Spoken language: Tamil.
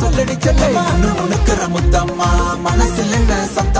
சொல்லடி சொல்லு. உனக்கு முத்தம்மா மனசில் என்ன சத்தம்?